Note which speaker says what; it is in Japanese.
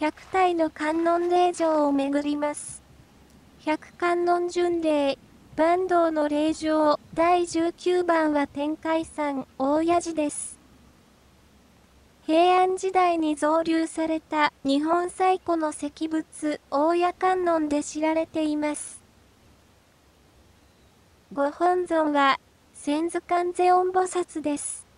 Speaker 1: 100体の観音霊場を巡ります。百観音巡礼、坂東の霊場、第19番は天海山、大谷寺です。平安時代に造立された日本最古の石仏、大谷観音で知られています。ご本尊は、千図観世音菩薩です。